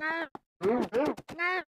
Não, não, não.